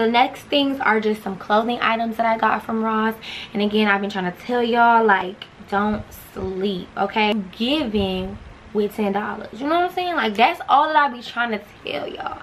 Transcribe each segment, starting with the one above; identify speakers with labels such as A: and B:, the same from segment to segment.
A: the next things are just some clothing items that i got from ross. And again i've been trying to tell y'all like don't sleep okay? Giving with ten dollars you know what i'm saying? Like that's all that i be trying to tell y'all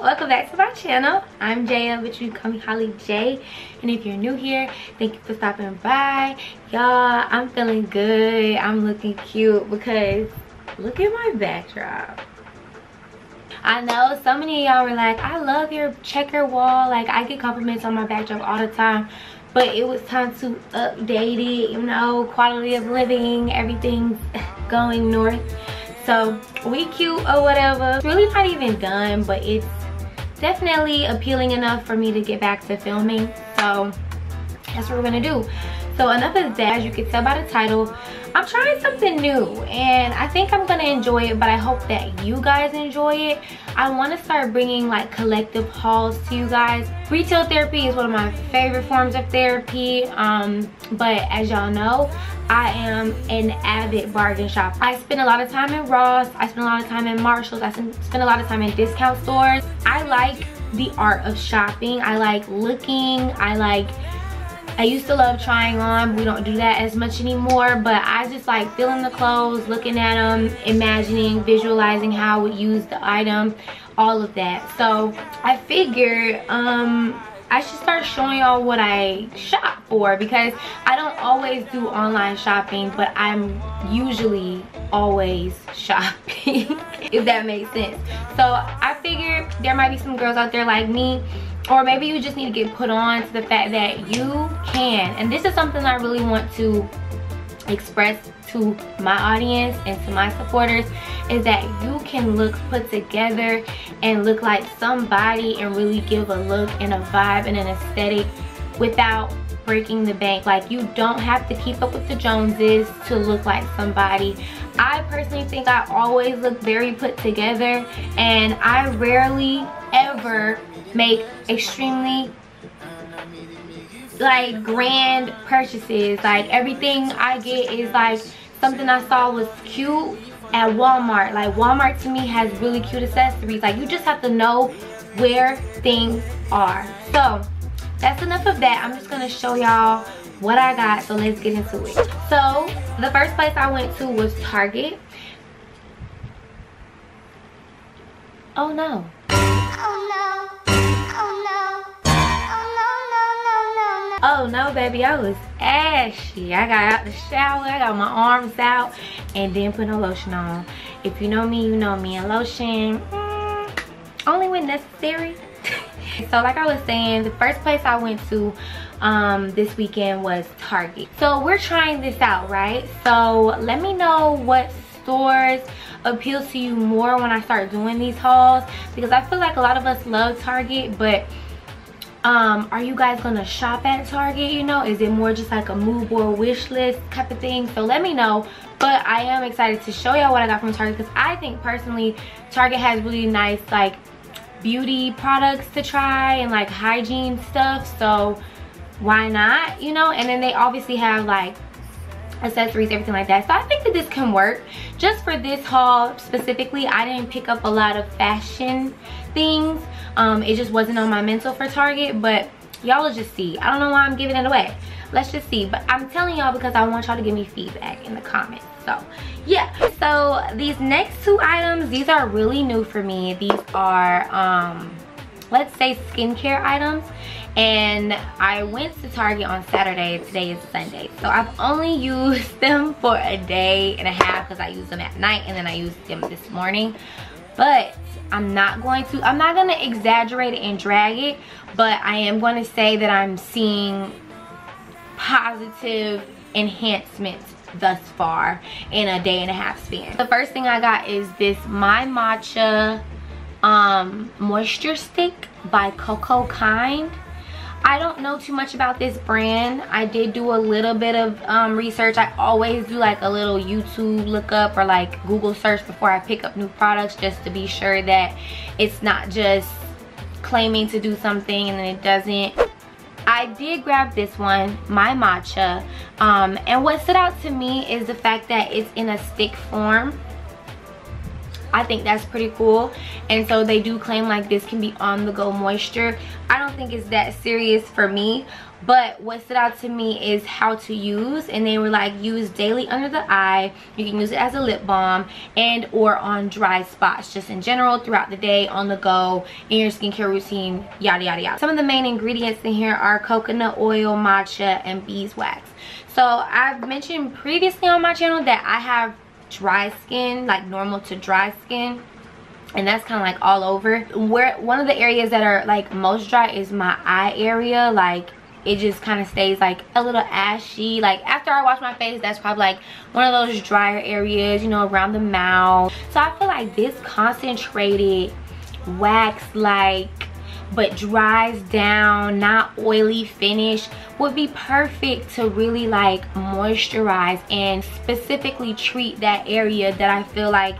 A: welcome back to my channel. I'm Jaya, but you call me Holly Jai. And if you're new here, thank you for stopping by. Y'all, I'm feeling good. I'm looking cute because look at my backdrop. I know so many of y'all were like, I love your checker wall. Like I get compliments on my backdrop all the time. But it was time to update it, you know, quality of living, everything's going north. So we cute or whatever. It's really not even done, but it's definitely appealing enough for me to get back to filming. So that's what we're gonna do. So enough of that, as you can tell by the title, I'm trying something new and I think I'm gonna enjoy it, but I hope that you guys enjoy it. I wanna start bringing like collective hauls to you guys. Retail therapy is one of my favorite forms of therapy, um, but as y'all know, I am an avid bargain shopper. I spend a lot of time in Ross, I spend a lot of time in Marshalls, I spend a lot of time in discount stores. I like the art of shopping. I like looking, I like I used to love trying on. We don't do that as much anymore, but I just like feeling the clothes, looking at them, imagining, visualizing how I would use the item, all of that. So I figured um, I should start showing y'all what I shop for because I don't always do online shopping, but I'm usually always shopping, if that makes sense. So I figured there might be some girls out there like me or maybe you just need to get put on to the fact that you can. And this is something i really want to express to my audience and to my supporters is that you can look put together and look like somebody and really give a look and a vibe and an aesthetic without breaking the bank. Like you don't have to keep up with the joneses to look like somebody. I personally think i always look very put together and i rarely ever make extremely like grand purchases. Like everything i get is like something i saw was cute at walmart. Like walmart to me has really cute accessories. Like you just have to know where things are. So that's enough of that. I'm just gonna show y'all what i got. So let's get into it. So the first place i went to was target. Oh no. Oh no Baby, I was ashy. I got out the shower, I got my arms out, and then put no lotion on. If you know me, you know me. And lotion, mm, only when necessary. so like I was saying, the first place I went to um, this weekend was Target. So we're trying this out, right? So let me know what stores appeal to you more when I start doing these hauls because I feel like a lot of us love Target, but um are you guys gonna shop at target you know? Is it more just like a mood board wish list type of thing? So let me know. But i am excited to show y'all what i got from target because i think personally target has really nice like beauty products to try and like hygiene stuff. So why not you know? And then they obviously have like accessories everything like that. So i think that this can work. Just for this haul specifically i didn't pick up a lot of fashion things um it just wasn't on my mental for target but y'all will just see. I don't know why i'm giving it away. Let's just see. But i'm telling y'all because i want y'all to give me feedback in the comments. So yeah. So these next two items these are really new for me. These are um let's say skincare items. And I went to Target on Saturday. Today is Sunday. So I've only used them for a day and a half because I used them at night and then I used them this morning. But I'm not going to, I'm not going to exaggerate it and drag it, but I am going to say that I'm seeing positive enhancements thus far in a day and a half span. The first thing I got is this My Matcha um, Moisture Stick by Cocokind. I don't know too much about this brand. I did do a little bit of um, research. I always do like a little YouTube lookup or like Google search before I pick up new products just to be sure that it's not just claiming to do something and then it doesn't. I did grab this one, My Matcha. Um, and what stood out to me is the fact that it's in a stick form. I think that's pretty cool. And so they do claim like this can be on the go moisture. I don't think it's that serious for me. But what stood out to me is how to use. And they were like use daily under the eye. You can use it as a lip balm and or on dry spots. Just in general throughout the day, on the go, in your skincare routine, yada yada yada. Some of the main ingredients in here are coconut oil, matcha, and beeswax. So I've mentioned previously on my channel that I have dry skin like normal to dry skin and that's kind of like all over. Where one of the areas that are like most dry is my eye area like it just kind of stays like a little ashy. Like after i wash my face that's probably like one of those drier areas you know around the mouth. So i feel like this concentrated wax like but dries down not oily finish would be perfect to really like moisturize and specifically treat that area that I feel like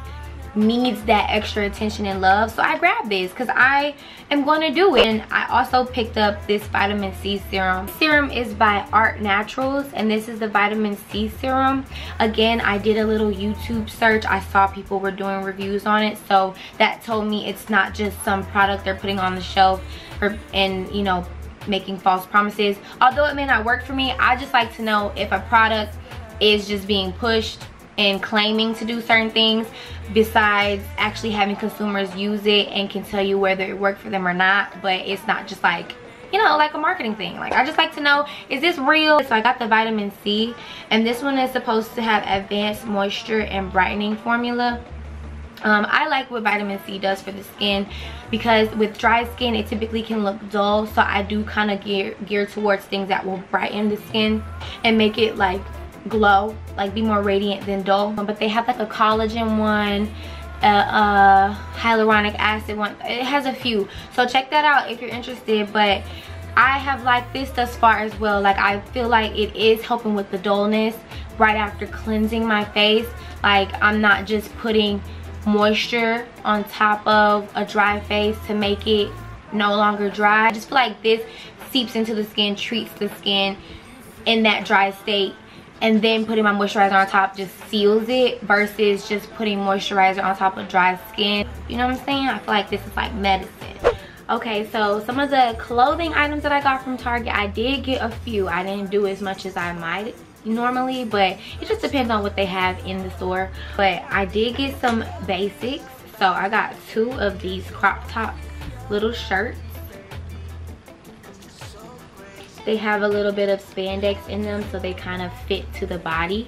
A: needs that extra attention and love. So i grabbed this because i am going to do it. And i also picked up this vitamin c serum. Serum is by art naturals and this is the vitamin c serum. Again i did a little youtube search. I saw people were doing reviews on it. So that told me it's not just some product they're putting on the shelf or and you know making false promises. Although it may not work for me i just like to know if a product is just being pushed and claiming to do certain things besides actually having consumers use it and can tell you whether it worked for them or not. But it's not just like you know like a marketing thing. Like i just like to know is this real? So i got the vitamin c and this one is supposed to have advanced moisture and brightening formula. Um, I like what vitamin C does for the skin because with dry skin it typically can look dull. So I do kind of gear, gear towards things that will brighten the skin and make it like glow like be more radiant than dull. But they have like a collagen one a, a hyaluronic acid one. It has a few. So check that out if you're interested. But I have liked this thus far as well. Like I feel like it is helping with the dullness right after cleansing my face. Like I'm not just putting moisture on top of a dry face to make it no longer dry. I just feel like this seeps into the skin treats the skin in that dry state and then putting my moisturizer on top just seals it versus just putting moisturizer on top of dry skin. You know what i'm saying? I feel like this is like medicine. Okay so some of the clothing items that i got from target i did get a few. I didn't do as much as i might normally but it just depends on what they have in the store. But i did get some basics. So i got two of these crop top little shirts they have a little bit of spandex in them so they kind of fit to the body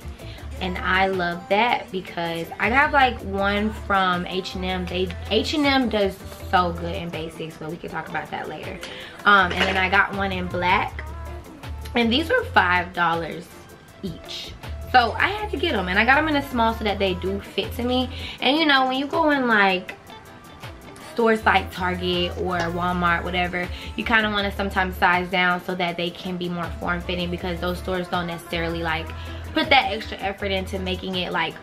A: and I love that because I have like one from H&M. They H&M does so good in basics, but we can talk about that later. Um, and then I got one in black, and these were five dollars each. So I had to get them, and I got them in a small so that they do fit to me. And you know, when you go in like stores like Target or Walmart, whatever, you kind of want to sometimes size down so that they can be more form-fitting because those stores don't necessarily like put that extra effort into making it like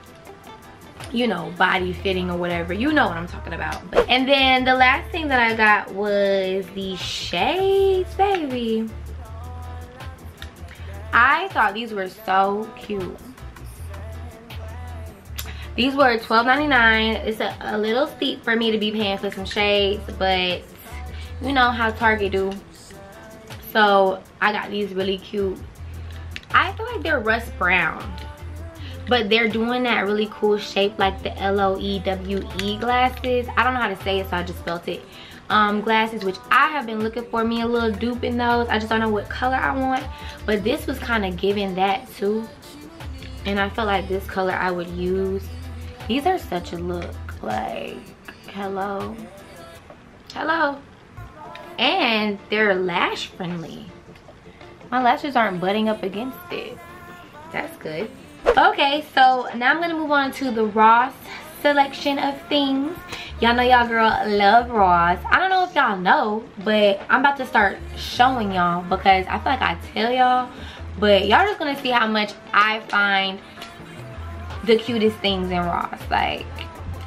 A: you know body fitting or whatever. You know what i'm talking about. And then the last thing that i got was the shades baby. I thought these were so cute these were $12.99. It's a, a little steep for me to be paying for some shades, but you know how Target do. So I got these really cute. I feel like they're rust brown. But they're doing that really cool shape like the L-O-E-W-E -E glasses. I don't know how to say it, so I just spelled it. Um, glasses, which I have been looking for me a little dupe in those. I just don't know what color I want. But this was kind of giving that too. And I feel like this color I would use these are such a look. Like, hello. Hello. And they're lash friendly. My lashes aren't butting up against it. That's good. Okay, so now I'm to move on to the Ross selection of things. Y'all know y'all girl love Ross. I don't know if y'all know but i'm about to start showing y'all because i feel like i tell y'all but y'all just gonna see how much i find the cutest things in ross like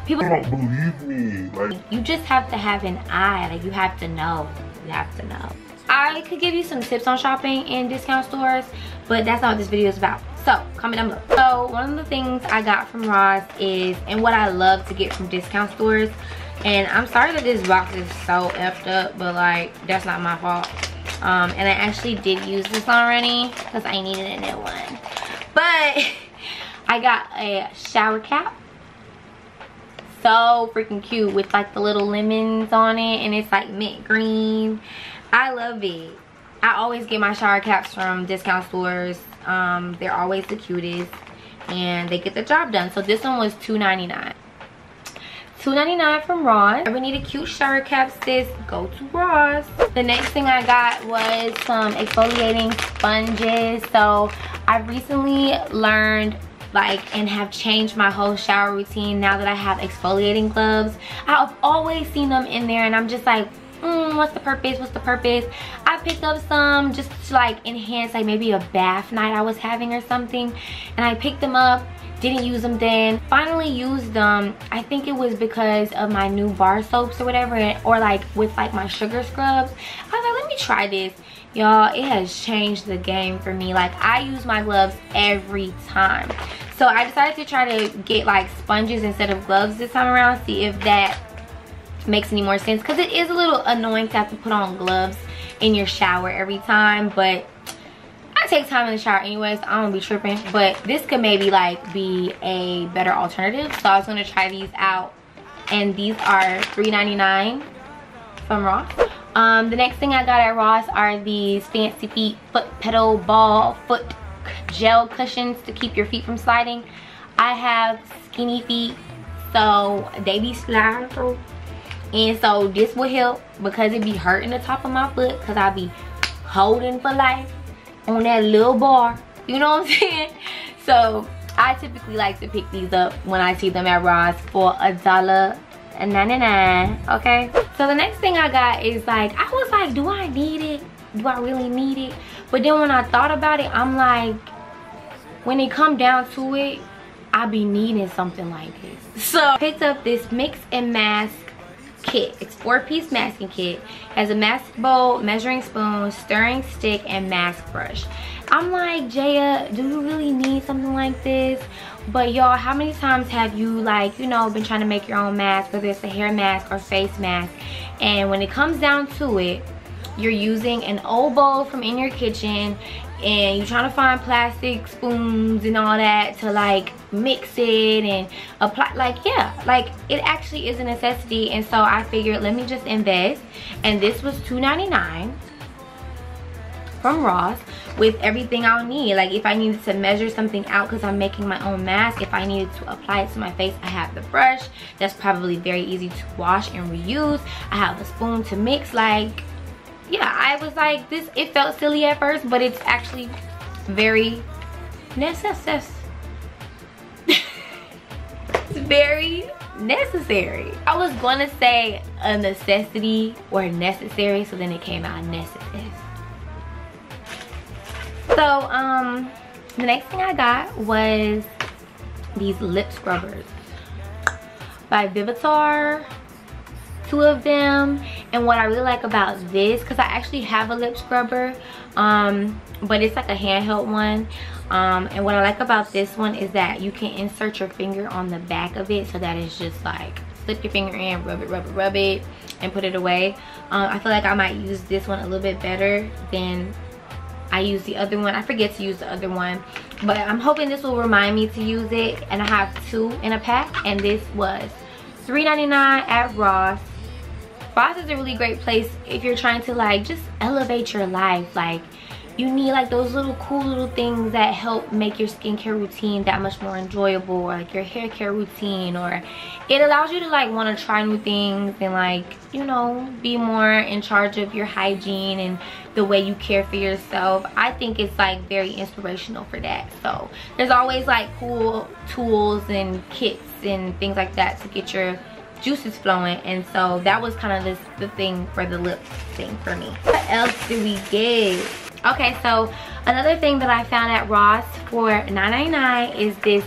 A: people
B: don't believe me. Like
A: you just have to have an eye like you have to know you have to know. I could give you some tips on shopping in discount stores but that's not what this video is about. So comment down below. So one of the things i got from ross is and what i love to get from discount stores and i'm sorry that this box is so effed up but like that's not my fault. Um and i actually did use this already because i needed a new one. But i got a shower cap. So freaking cute with like the little lemons on it and it's like mint green. I love it. I always get my shower caps from discount stores. Um, they're always the cutest and they get the job done. So this one was $2.99 $2.99 from Ross. If you need a cute shower cap, sis, go to Ross. The next thing I got was some exfoliating sponges. So I've recently learned like and have changed my whole shower routine now that I have exfoliating gloves. I've always seen them in there and I'm just like, mm, what's the purpose? What's the purpose? I picked up some just to like enhance like maybe a bath night i was having or something and i picked them up didn't use them then finally used them. I think it was because of my new bar soaps or whatever or like with like my sugar scrubs. I was like let me try this y'all it has changed the game for me. Like i use my gloves every time. So i decided to try to get like sponges instead of gloves this time around see if that makes any more sense. Because it is a little annoying to have to put on gloves in your shower every time but I take time in the shower anyways. So I don't be tripping. But this could maybe like be a better alternative. So I was gonna try these out. And these are $3.99 from Ross um, the next thing I got at Ross are these fancy feet Foot Petals ball foot gel cushions to keep your feet from sliding. I have skinny feet so they be sliding through. And so this will help because it be hurting the top of my foot because I be holding for life on that little bar. You know what I'm saying? So I typically like to pick these up when I see them at Ross for a dollar 99 okay? So the next thing I got is like I was like do I need it? Do I really need it? But then when I thought about it I'm like when it come down to it I be needing something like this. So picked up this mix and mask kit. It's four-piece masking kit. Has a mask bowl, measuring spoon, stirring stick, and mask brush. I'm like, Jaya, do you really need something like this? But y'all, how many times have you like, you know, been trying to make your own mask, whether it's a hair mask or face mask, and when it comes down to it, you're using an old bowl from in your kitchen and you're trying to find plastic spoons and all that to like mix it and apply like yeah like it actually is a necessity. And so i figured let me just invest. And this was $2.99 from ross with everything i'll need. Like if i needed to measure something out because i'm making my own mask if i needed to apply it to my face i have the brush. That's probably very easy to wash and reuse. I have a spoon to mix like yeah i was like this it felt silly at first but it's actually very necessary it's very necessary. I was gonna say a necessity or necessary so then it came out necessary so um the next thing i got was these lip scrubbers by vivitar two of them and what i really like about this because i actually have a lip scrubber um but it's like a handheld one um and what i like about this one is that you can insert your finger on the back of it so that it's just like slip your finger in rub it rub it rub it and put it away um i feel like i might use this one a little bit better than I use the other one. I forget to use the other one. But I'm hoping this will remind me to use it. And I have two in a pack. And this was $3.99 at Ross. Ross is a really great place if you're trying to like just elevate your life. Like you need like those little cool little things that help make your skincare routine that much more enjoyable or like your hair care routine or it allows you to like want to try new things and like you know be more in charge of your hygiene and the way you care for yourself i think it's like very inspirational for that so there's always like cool tools and kits and things like that to get your juices flowing and so that was kind of this the thing for the lip thing for me. What else do we get? Okay so another thing that i found at ross for 9.99 is this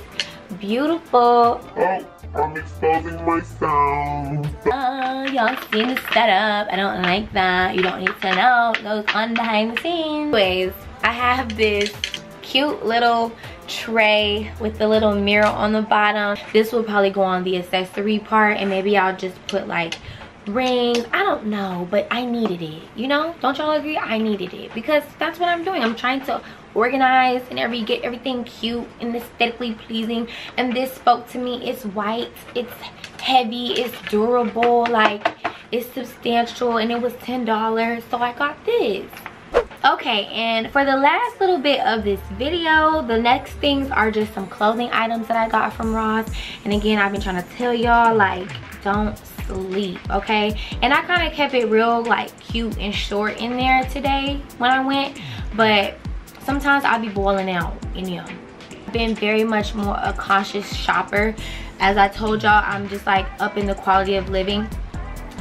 A: beautiful
B: oh i'm exposing myself.
A: uh, y'all seen the setup. I don't like that. You don't need to know. Those on behind the scenes. Anyways i have this cute little tray with the little mirror on the bottom. This will probably go on the accessory part and maybe i'll just put like rings. I don't know but i needed it you know? Don't y'all agree? I needed it because that's what i'm doing. I'm trying to organize and every get everything cute and aesthetically pleasing. And this spoke to me. It's white. It's heavy. It's durable. Like it's substantial and it was ten dollars. So i got this okay and for the last little bit of this video the next things are just some clothing items that i got from ross. And again i've been trying to tell y'all like don't sleep okay? And i kind of kept it real like cute and short in there today when i went. But sometimes i'll be boiling out and you know been very much more a conscious shopper. As i told y'all i'm just like up in the quality of living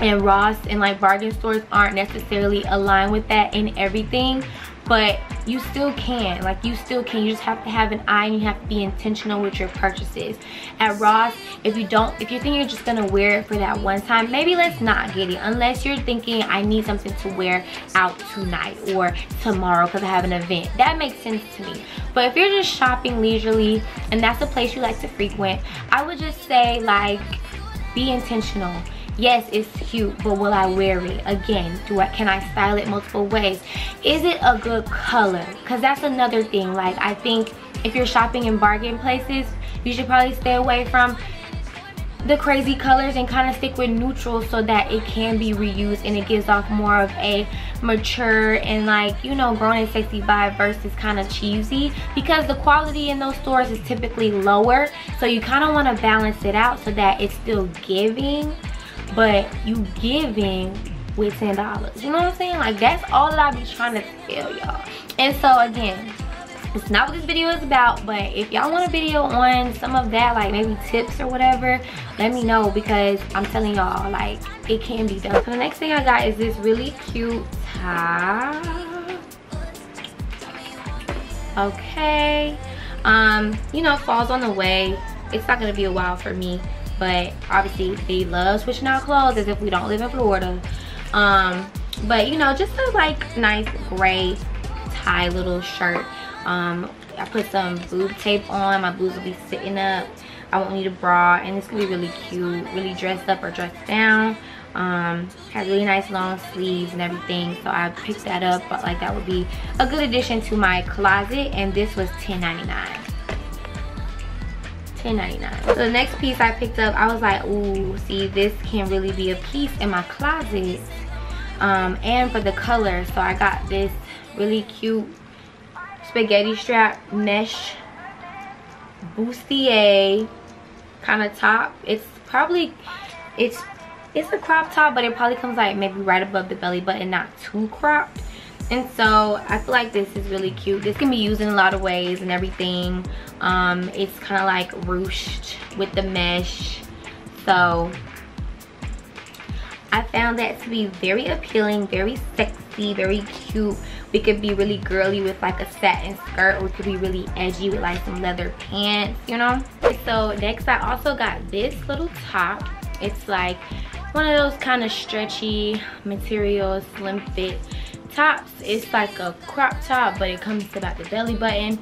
A: and Ross and like bargain stores aren't necessarily aligned with that in everything but you still can. Like you still can. You just have to have an eye and you have to be intentional with your purchases. At ross if you don't if you think you're just gonna wear it for that one time maybe let's not get it unless you're thinking i need something to wear out tonight or tomorrow because i have an event. That makes sense to me. But if you're just shopping leisurely and that's a place you like to frequent i would just say like be intentional yes it's cute but will i wear it again? Do i can i style it multiple ways? Is it a good color? Because that's another thing like i think if you're shopping in bargain places you should probably stay away from the crazy colors and kind of stick with neutrals so that it can be reused and it gives off more of a mature and like you know grown and sexy vibe versus kind of cheesy. Because the quality in those stores is typically lower so you kind of want to balance it out so that it's still giving but you giving with ten dollars. You know what i'm saying? Like that's all that i be trying to tell y'all. And so again it's not what this video is about but if y'all want a video on some of that like maybe tips or whatever let me know because i'm telling y'all like it can be done. So the next thing i got is this really cute top okay. Um you know falls on the way. It's not gonna be a while for me but obviously they love switching out clothes as if we don't live in Florida. Um, but you know, just a like nice gray tie little shirt. Um, I put some boob tape on, my boobs will be sitting up. I won't need a bra and it's gonna be really cute, really dressed up or dressed down. Um, has really nice long sleeves and everything. So I picked that up, but like that would be a good addition to my closet and this was $10.99. $10.99. So the next piece I picked up, I was like, ooh, see, this can really be a piece in my closet. Um, and for the color, so I got this really cute spaghetti strap mesh bustier kind of top. It's probably, it's it's a crop top, but it probably comes like maybe right above the belly button, not too cropped and so i feel like this is really cute this can be used in a lot of ways and everything um it's kind of like ruched with the mesh so I found that to be very appealing, very sexy, very cute. We could be really girly with like a satin skirt or we could be really edgy with like some leather pants, you know? So next I also got this little top. It's like one of those kind of stretchy materials, slim fit tops it's like a crop top but it comes to about the belly button.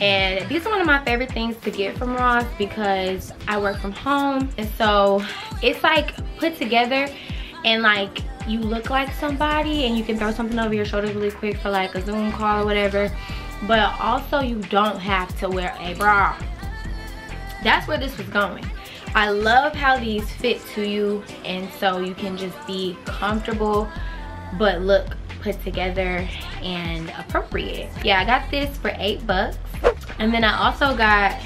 A: And these are one of my favorite things to get from Ross because I work from home. And so it's like put together and like you look like somebody and you can throw something over your shoulders really quick for like a zoom call or whatever. But also you don't have to wear a bra. That's where this was going. I love how these fit to you and so you can just be comfortable but look put together and appropriate. Yeah, I got this for eight bucks. And then I also got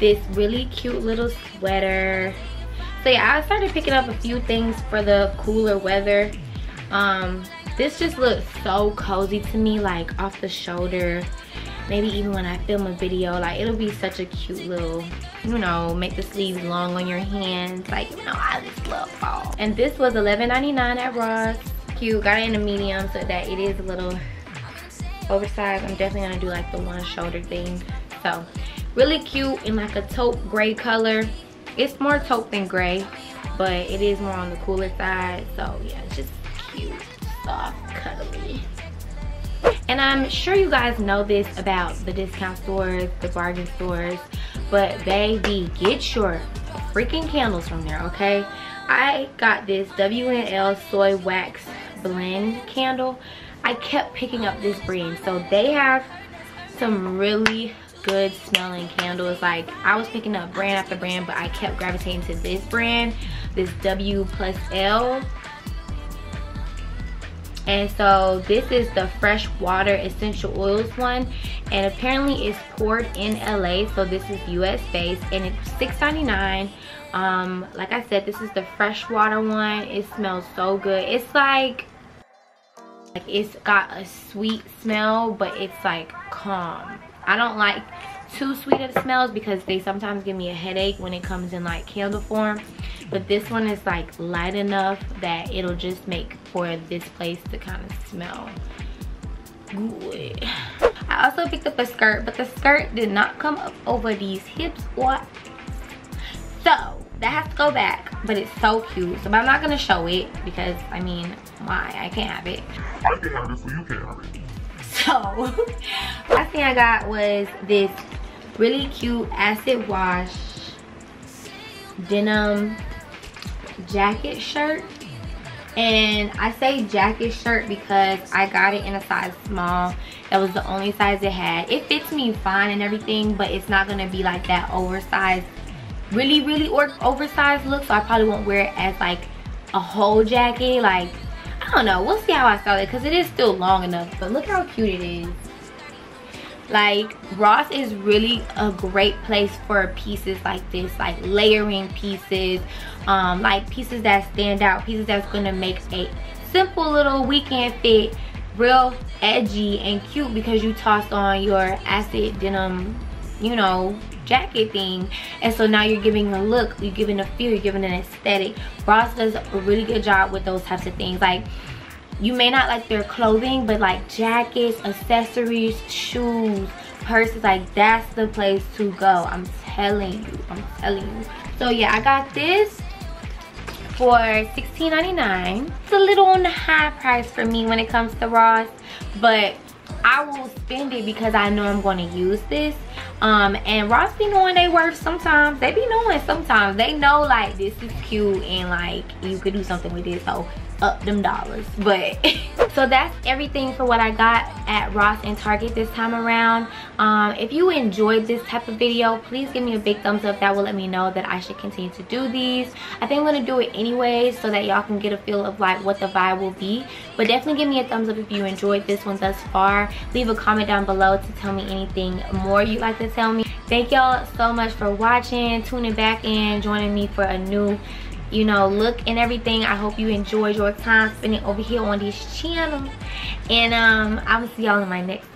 A: this really cute little sweater. So yeah, I started picking up a few things for the cooler weather. Um, this just looks so cozy to me, like off the shoulder. maybe even when I film a video like it'll be such a cute little you know make the sleeves long on your hands like you know I just love fall and this was $11.99 at Ross cute got it in a medium so that it is a little oversized. I'm definitely gonna do like the one shoulder thing. So really cute in like a taupe gray color. It's more taupe than gray but it is more on the cooler side. So yeah it's just cute soft cuddly. And I'm sure you guys know this about the discount stores, the bargain stores, but baby, get your freaking candles from there, okay? I got this W&L Soy Wax Blend candle. I kept picking up this brand. So they have some really good smelling candles. Like I was picking up brand after brand, but I kept gravitating to this brand, this W plus L and so this is the fresh water essential oils one. And apparently it's poured in la so this is us based and it's $6.99 um like i said this is the fresh water one. It smells so good. It's like like it's got a sweet smell but it's like calm. I don't like too sweet of smells because they sometimes give me a headache when it comes in like candle form. But this one is like light enough that it'll just make for this place to kind of smell good. I also picked up a skirt but the skirt did not come up over these hips. What? So that has to go back but it's so cute. So i'm not gonna show it because i mean why? I can't have it.
B: I can have it so you can have it.
A: So last thing i got was this really cute acid wash denim jacket shirt. And I say jacket shirt because I got it in a size small. That was the only size it had. It fits me fine and everything but it's not gonna be like that oversized really really or oversized look. So I probably won't wear it as like a whole jacket. Like I don't know. We'll see how I style it because it is still long enough but look how cute it is like ross is really a great place for pieces like this like layering pieces um like pieces that stand out pieces that's gonna make a simple little weekend fit real edgy and cute because you tossed on your acid denim you know jacket thing. And so now you're giving a look you're giving a feel you're giving an aesthetic. Ross does a really good job with those types of things. Like you may not like their clothing but like jackets accessories shoes purses like that's the place to go. I'm telling you i'm telling you. So yeah i got this for $16.99 it's a little on the high price for me when it comes to ross but i will spend it because i know i'm going to use this. Um and ross be knowing they worth sometimes. They be knowing sometimes. They know like this is cute and like you could do something with it. So up them dollars. But so that's everything for what i got at ross and target this time around. Um, if you enjoyed this type of video please give me a big thumbs up. That will let me know that i should continue to do these. I think i'm gonna do it anyway so that y'all can get a feel of like what the vibe will be. But definitely give me a thumbs up if you enjoyed this one thus far. Leave a comment down below to tell me anything more you'd like to tell me. Thank y'all so much for watching tuning back in joining me for a new you know look and everything. I hope you enjoyed your time spending over here on this channel. And um i will see y'all in my next